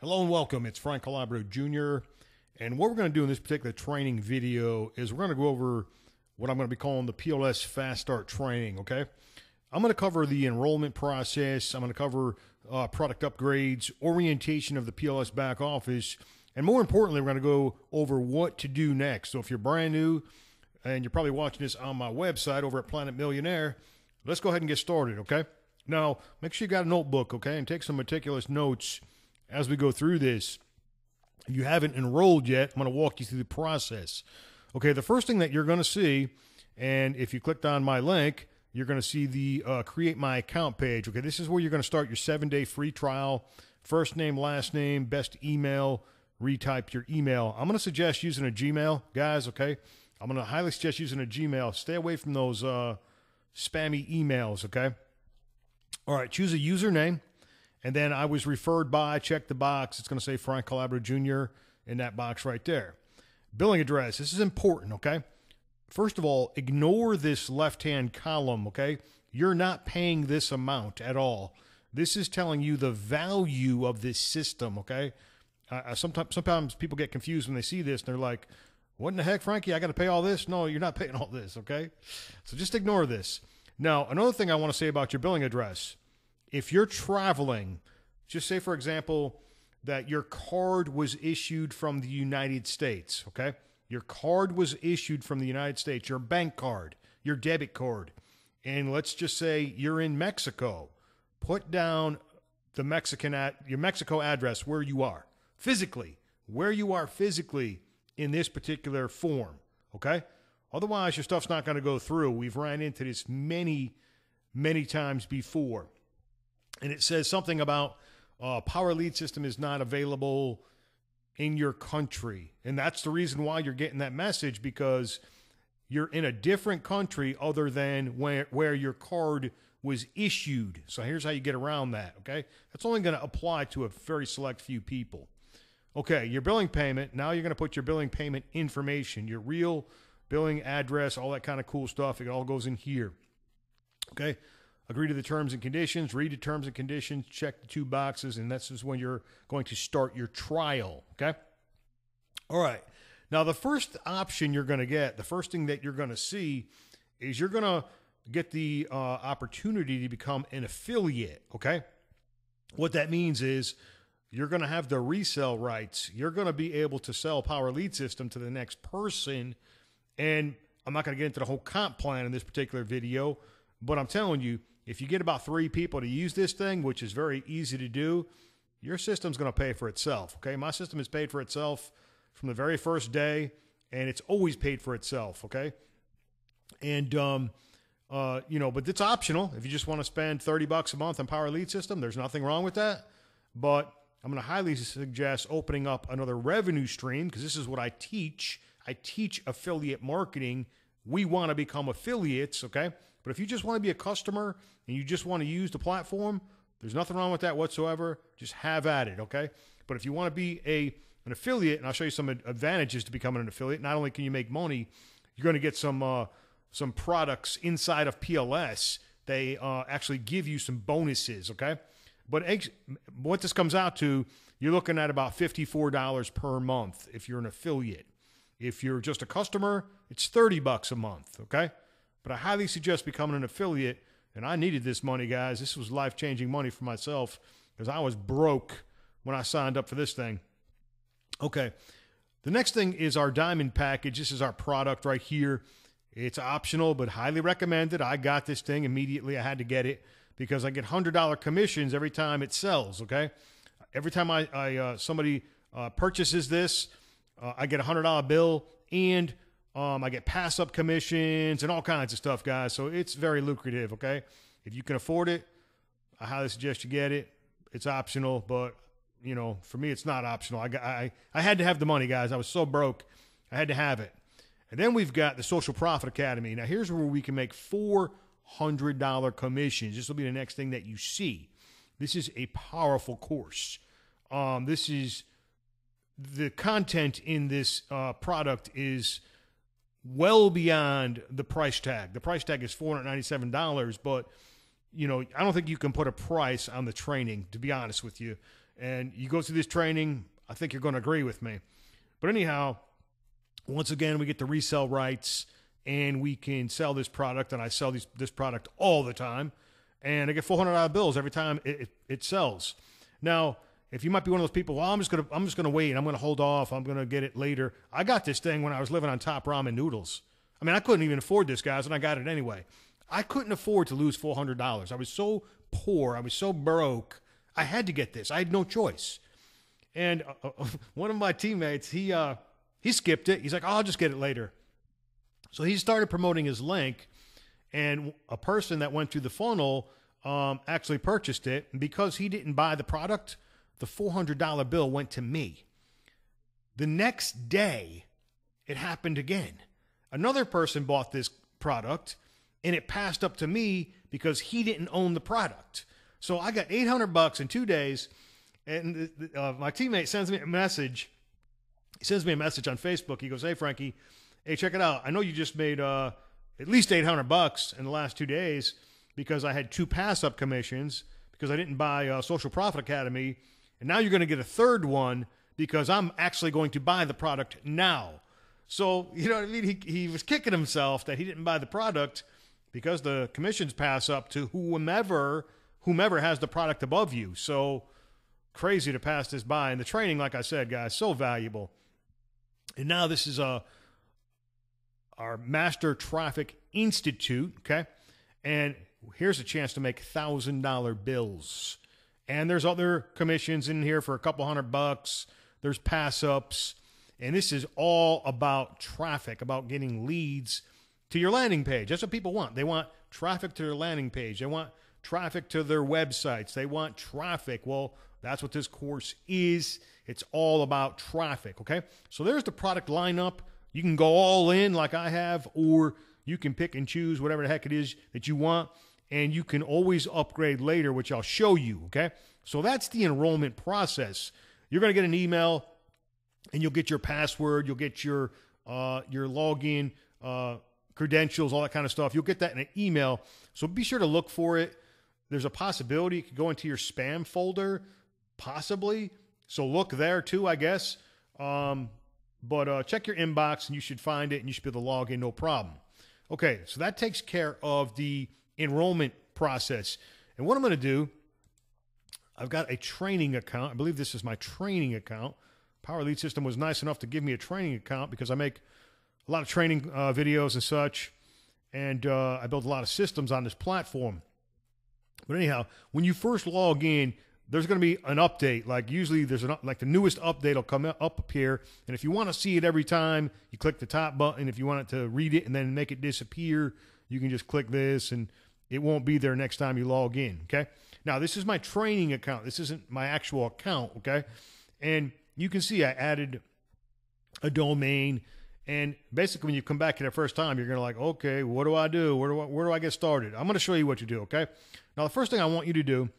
Hello and welcome. It's Frank Calabro Jr. And what we're going to do in this particular training video is we're going to go over what I'm going to be calling the PLS Fast Start training, okay? I'm going to cover the enrollment process. I'm going to cover uh, product upgrades, orientation of the PLS back office, and more importantly, we're going to go over what to do next. So if you're brand new and you're probably watching this on my website over at Planet Millionaire, let's go ahead and get started, okay? Now, make sure you got a notebook, okay, and take some meticulous notes as we go through this. If you haven't enrolled yet, I'm going to walk you through the process. Okay, the first thing that you're going to see, and if you clicked on my link, you're going to see the uh, create my account page. Okay, this is where you're going to start your seven day free trial. First name, last name, best email, retype your email. I'm going to suggest using a Gmail, guys. Okay, I'm going to highly suggest using a Gmail. Stay away from those uh, spammy emails. Okay. All right, choose a username. And then I was referred by, check the box. It's going to say Frank Calabro Jr. in that box right there. Billing address. This is important, okay? First of all, ignore this left hand column, okay? You're not paying this amount at all. This is telling you the value of this system, okay? Uh, sometimes, sometimes people get confused when they see this and they're like, what in the heck, Frankie? I got to pay all this? No, you're not paying all this, okay? So just ignore this. Now, another thing I want to say about your billing address if you're traveling, just say, for example, that your card was issued from the United States, okay? Your card was issued from the United States, your bank card, your debit card. And let's just say you're in Mexico. Put down the Mexican at your Mexico address where you are physically, where you are physically in this particular form, okay? Otherwise, your stuff's not going to go through. We've ran into this many, many times before and it says something about uh, power lead system is not available in your country. And that's the reason why you're getting that message because you're in a different country other than where, where your card was issued. So here's how you get around that, okay? That's only going to apply to a very select few people. Okay, your billing payment, now you're going to put your billing payment information, your real billing address, all that kind of cool stuff. It all goes in here. Okay, agree to the terms and conditions, read the terms and conditions, check the two boxes, and this is when you're going to start your trial. Okay. All right. Now, the first option you're going to get, the first thing that you're going to see is you're going to get the uh, opportunity to become an affiliate. Okay. What that means is you're going to have the resale rights. You're going to be able to sell Power Lead System to the next person. And I'm not going to get into the whole comp plan in this particular video, but I'm telling you, if you get about three people to use this thing, which is very easy to do, your system's going to pay for itself. Okay. My system has paid for itself from the very first day, and it's always paid for itself. Okay. And, um, uh, you know, but it's optional. If you just want to spend 30 bucks a month on Power Lead System, there's nothing wrong with that. But I'm going to highly suggest opening up another revenue stream because this is what I teach. I teach affiliate marketing. We want to become affiliates, okay? But if you just want to be a customer and you just want to use the platform, there's nothing wrong with that whatsoever. Just have at it, okay? But if you want to be a an affiliate, and I'll show you some advantages to becoming an affiliate. Not only can you make money, you're going to get some uh, some products inside of PLS. They uh, actually give you some bonuses, okay? But ex- what this comes out to, you're looking at about fifty-four dollars per month if you're an affiliate. If you're just a customer, it's thirty bucks a month, okay? But I highly suggest becoming an affiliate. And I needed this money, guys. This was life changing money for myself because I was broke when I signed up for this thing. Okay. The next thing is our diamond package. This is our product right here. It's optional, but highly recommended. I got this thing immediately. I had to get it because I get $100 commissions every time it sells. Okay. Every time I, I uh, somebody uh, purchases this, uh, I get a $100 bill and um, I get pass up commissions and all kinds of stuff, guys. So it's very lucrative. Okay, if you can afford it, I highly suggest you get it. It's optional, but you know, for me, it's not optional. I got, I I had to have the money, guys. I was so broke, I had to have it. And then we've got the Social Profit Academy. Now here's where we can make four hundred dollar commissions. This will be the next thing that you see. This is a powerful course. Um, this is the content in this uh, product is well beyond the price tag. The price tag is $497, but you know, I don't think you can put a price on the training, to be honest with you. And you go through this training, I think you're going to agree with me. But anyhow, once again, we get the resell rights and we can sell this product. And I sell these, this product all the time. And I get $400 bills every time it, it, it sells. Now, if you might be one of those people, well, I'm just gonna I'm just gonna wait. I'm gonna hold off. I'm gonna get it later. I got this thing when I was living on top ramen noodles. I mean, I couldn't even afford this, guys, and I got it anyway. I couldn't afford to lose four hundred dollars. I was so poor. I was so broke. I had to get this. I had no choice. And uh, uh one of my teammates, he uh, he skipped it. He's like, oh, I'll just get it later. So he started promoting his link, and a person that went through the funnel um, actually purchased it. And because he didn't buy the product, the $400 bill went to me. The next day, it happened again. Another person bought this product and it passed up to me because he didn't own the product. So I got 800 bucks in two days. And uh, my teammate sends me a message. He sends me a message on Facebook. He goes, Hey, Frankie, hey, check it out. I know you just made uh, at least 800 bucks in the last two days because I had two pass up commissions because I didn't buy uh, Social Profit Academy and now you're going to get a third one because I'm actually going to buy the product now. So, you know what I mean? He, he was kicking himself that he didn't buy the product because the commissions pass up to whomever whomever has the product above you. So crazy to pass this by. And the training, like I said, guys, so valuable. And now this is a uh, our Master Traffic Institute, okay? And here's a chance to make thousand dollar bills. And there's other commissions in here for a couple hundred bucks. There's pass ups. And this is all about traffic, about getting leads to your landing page. That's what people want. They want traffic to their landing page. They want traffic to their websites. They want traffic. Well, that's what this course is. It's all about traffic. Okay. So there's the product lineup. You can go all in like I have, or you can pick and choose whatever the heck it is that you want and you can always upgrade later, which I'll show you. Okay. So that's the enrollment process. You're going to get an email and you'll get your password, you'll get your, uh, your login, uh, credentials, all that kind of stuff. You'll get that in an email. So be sure to look for it. There's a possibility it could go into your spam folder, possibly. So look there too, I guess. Um, but uh, check your inbox and you should find it and you should be able to log in, no problem. Okay, so that takes care of the enrollment process. And what I'm going to do, I've got a training account. I believe this is my training account. Power Lead System was nice enough to give me a training account because I make a lot of training uh, videos and such. And uh, I build a lot of systems on this platform. But anyhow, when you first log in, there's going to be an update. Like usually, there's an like the newest update will come up up here, and if you want to see it every time, you click the top button. If you want it to read it and then make it disappear, you can just click this, and it won't be there next time you log in. Okay. Now, this is my training account. This isn't my actual account. Okay. And you can see I added a domain. And basically, when you come back here the first time, you're going to like, okay, what do I do? Where do I, where do I get started? I'm going to show you what you do. Okay. Now, the first thing I want you to do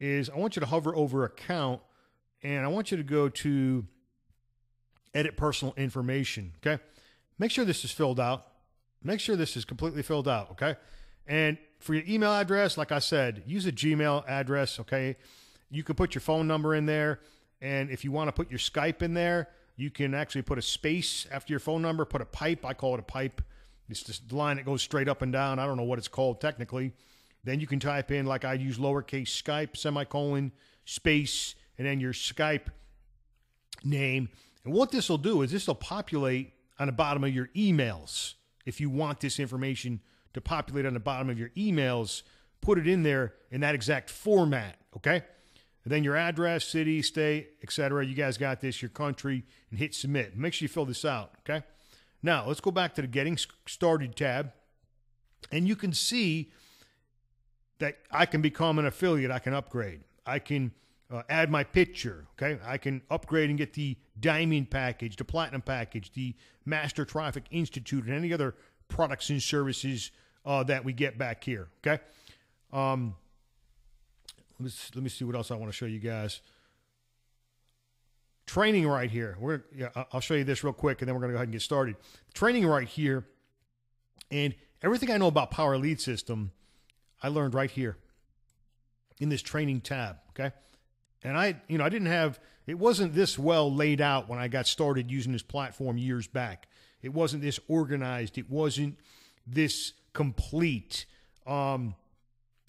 is I want you to hover over account and I want you to go to edit personal information. Okay. Make sure this is filled out. Make sure this is completely filled out. Okay. And for your email address, like I said, use a Gmail address, okay? You can put your phone number in there. And if you want to put your Skype in there, you can actually put a space after your phone number, put a pipe. I call it a pipe. It's just the line that goes straight up and down. I don't know what it's called technically. Then you can type in, like I use lowercase Skype, semicolon, space, and then your Skype name. And what this will do is this will populate on the bottom of your emails if you want this information to populate on the bottom of your emails, put it in there in that exact format, okay? And then your address, city, state, etc. You guys got this, your country, and hit submit. Make sure you fill this out, okay? Now, let's go back to the Getting Started tab, and you can see that I can become an affiliate. I can upgrade. I can uh, add my picture, okay? I can upgrade and get the Diamond package, the Platinum package, the Master Traffic Institute, and any other products and services uh, that we get back here. Okay. Um, let me, let me see what else I want to show you guys. Training right here. We're yeah, I'll show you this real quick, and then we're going to go ahead and get started. Training right here, and everything I know about Power Lead System, I learned right here in this training tab. Okay. And I, you know, I didn't have, it wasn't this well laid out when I got started using this platform years back. It wasn't this organized. It wasn't this complete. Um,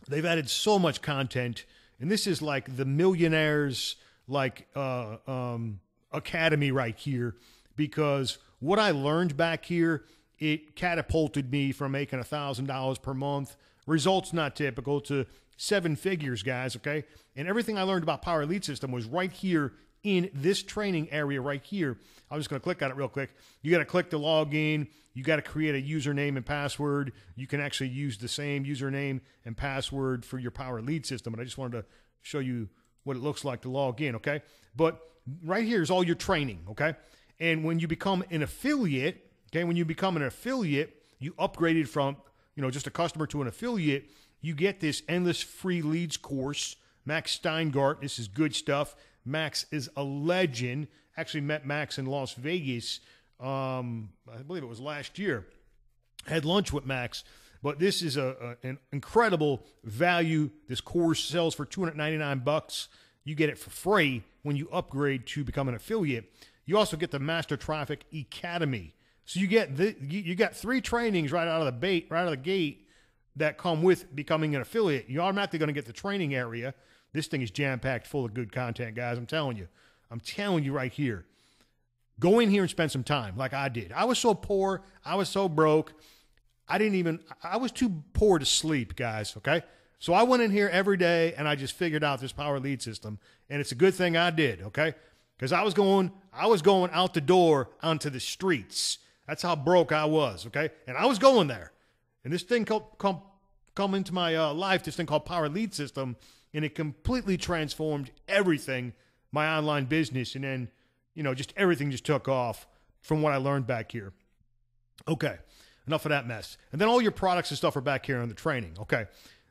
they've added so much content, and this is like the millionaires like uh, um, academy right here because what I learned back here it catapulted me from making a thousand dollars per month. Results not typical to seven figures, guys. Okay, and everything I learned about Power Lead System was right here in this training area right here. I'm just going to click on it real quick. You got to click to log in. You got to create a username and password. You can actually use the same username and password for your Power Lead system. And I just wanted to show you what it looks like to log in. Okay. But right here is all your training. Okay. And when you become an affiliate, okay, when you become an affiliate, you upgraded from, you know, just a customer to an affiliate, you get this endless free leads course. Max Steingart, this is good stuff. Max is a legend. Actually met Max in Las Vegas. Um, I believe it was last year. Had lunch with Max. But this is a, a, an incredible value. This course sells for 299 bucks. You get it for free when you upgrade to become an affiliate. You also get the Master Traffic Academy. So you get the, you got three trainings right out of the bait, right out of the gate that come with becoming an affiliate. You're automatically going to get the training area. This thing is jam packed full of good content, guys. I'm telling you. I'm telling you right here. Go in here and spend some time like I did. I was so poor. I was so broke. I didn't even, I was too poor to sleep, guys. Okay. So I went in here every day and I just figured out this power lead system. And it's a good thing I did. Okay. Because I was going, I was going out the door onto the streets. That's how broke I was. Okay. And I was going there. And this thing come, come, come into my uh, life, this thing called power lead system and it completely transformed everything, my online business, and then you know just everything just took off from what I learned back here. Okay, enough of that mess. And then all your products and stuff are back here in the training. Okay,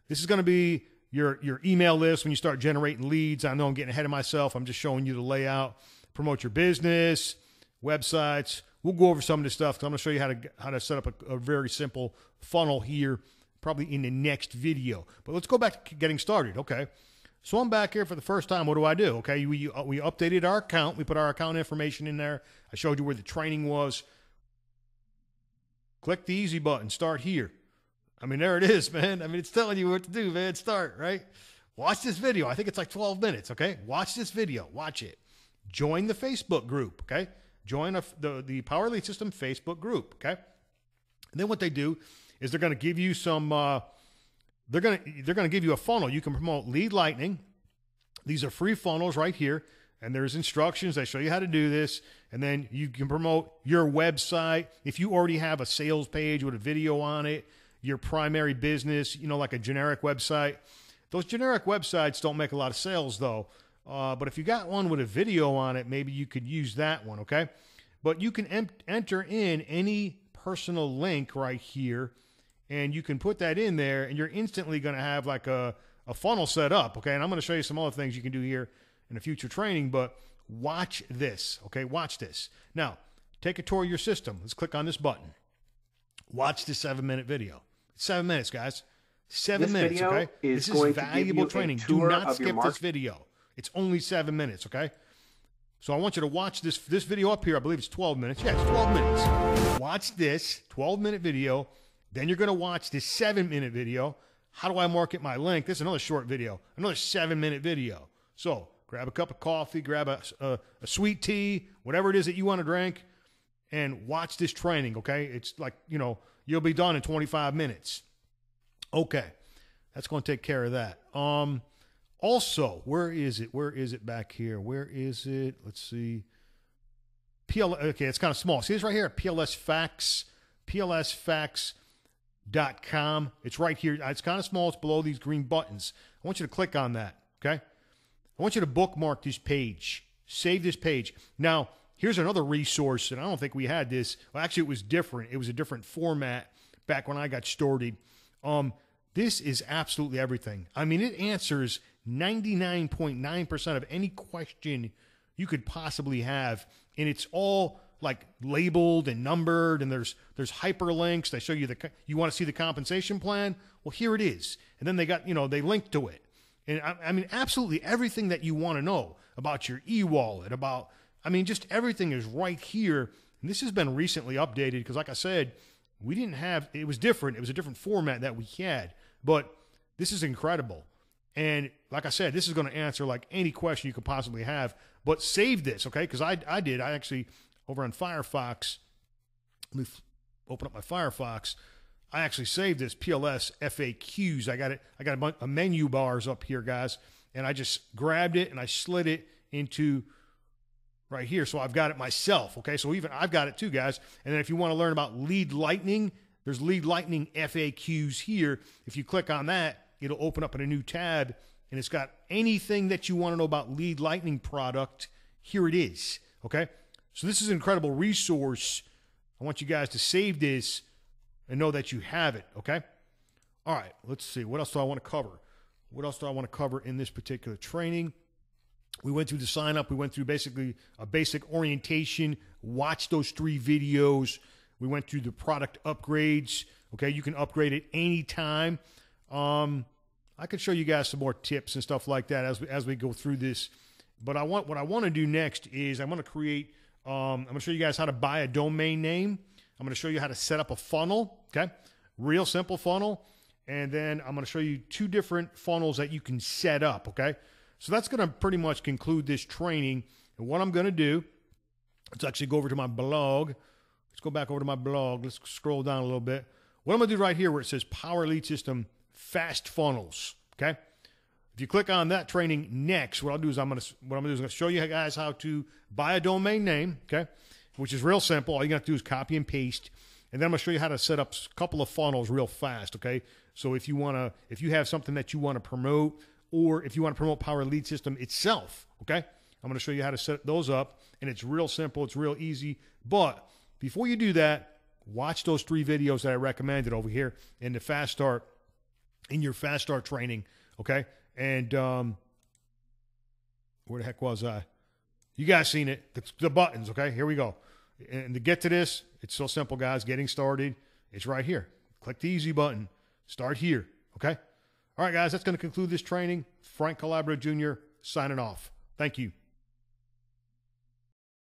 this is going to be your your email list when you start generating leads. I know I'm getting ahead of myself. I'm just showing you the layout. Promote your business, websites. We'll go over some of this stuff. I'm going to show you how to how to set up a, a very simple funnel here probably in the next video. But let's go back to getting started. Okay. So I'm back here for the first time. What do I do? Okay. We, uh, we updated our account. We put our account information in there. I showed you where the training was. Click the easy button. Start here. I mean, there it is, man. I mean, it's telling you what to do, man. Start, right? Watch this video. I think it's like 12 minutes, okay? Watch this video. Watch it. Join the Facebook group, okay? Join a, the, the Power Lead System Facebook group, okay? And then what they do is they're going to give you some. Uh, they're going to they're going to give you a funnel. You can promote lead lightning. These are free funnels right here, and there's instructions. They show you how to do this, and then you can promote your website if you already have a sales page with a video on it. Your primary business, you know, like a generic website. Those generic websites don't make a lot of sales though. Uh, but if you got one with a video on it, maybe you could use that one. Okay, but you can em- enter in any personal link right here and you can put that in there and you're instantly going to have like a, a funnel set up okay? And i'm going to show you some other things you can do here in a future training but watch this okay? Watch this. Now take a tour of your system. Let's click on this button. Watch this seven minute video seven minutes guys. Seven this minutes okay? is this is valuable training. Do not skip this video. It's only seven minutes okay? So I want you to watch this this video up here. I believe it's 12 minutes. Yeah, it's 12 minutes. Watch this 12 minute video then you're going to watch this seven minute video. How do I market my link? This is another short video, another seven minute video. So grab a cup of coffee, grab a, a, a sweet tea, whatever it is that you want to drink, and watch this training, okay? It's like, you know, you'll be done in 25 minutes. Okay. That's going to take care of that. Um, also, where is it? Where is it back here? Where is it? Let's see. PL, okay, it's kind of small. See this right here? PLS FAQs. PLS FAQs dot com. It's right here. It's kind of small. It's below these green buttons. I want you to click on that. Okay. I want you to bookmark this page. Save this page. Now, here's another resource, and I don't think we had this. Well, actually, it was different. It was a different format back when I got started. Um, this is absolutely everything. I mean, it answers 99.9% of any question you could possibly have, and it's all like labeled and numbered and there's there's hyperlinks they show you the you want to see the compensation plan well here it is and then they got you know they link to it And I, I mean, absolutely everything that you want to know about your e wallet, about, I mean, just everything is right here. And this has been recently updated because, like I said, we didn't have, it was different. It was a different format that we had. But this is incredible. And like I said, this is going to answer like any question you could possibly have. But save this, okay? Because I, I did. I actually, over on Firefox, let me open up my Firefox. I actually saved this PLS FAQs. I got it. I got a, bunch, a menu bars up here, guys, and I just grabbed it and I slid it into right here. So I've got it myself. Okay, so even I've got it too, guys. And then if you want to learn about lead lightning, there's lead lightning FAQs here. If you click on that, it'll open up in a new tab, and it's got anything that you want to know about lead lightning product. Here it is. Okay, so this is an incredible resource. I want you guys to save this and know that you have it, okay? All right, let's see. What else do I want to cover? What else do I want to cover in this particular training? We went through the sign up. We went through basically a basic orientation. Watch those three videos. We went through the product upgrades. Okay, you can upgrade it anytime. Um, I could show you guys some more tips and stuff like that as we, as we go through this. But I want what I want to do next is I'm going to create. Um, I'm going to show you guys how to buy a domain name. I'm going to show you how to set up a funnel, okay? Real simple funnel. And then I'm going to show you two different funnels that you can set up, okay? So that's going to pretty much conclude this training. And what I'm going to do, let's actually go over to my blog. Let's go back over to my blog. Let's scroll down a little bit. What I'm going to do right here where it says Power Lead System Fast Funnels, okay? If you click on that training next, what I'll do is I'm going to what I'm going to do is I'm going to show you guys how to buy a domain name, okay? which is real simple. All you got to do is copy and paste. And then I'm going to show you how to set up a couple of funnels real fast, okay? So if you want to, if you have something that you want to promote, or if you want to promote Power Lead System itself, okay? I'm going to show you how to set those up. And it's real simple, it's real easy. But before you do that, watch those three videos that I recommended over here in the Fast Start, in your Fast Start training, okay? And um, where the heck was I? You guys seen it. The, the buttons, okay? Here we go. And to get to this, it's so simple, guys. Getting started, it's right here. Click the easy button. Start here, okay? All right, guys, that's going to conclude this training. Frank Calabro Jr. signing off. Thank you.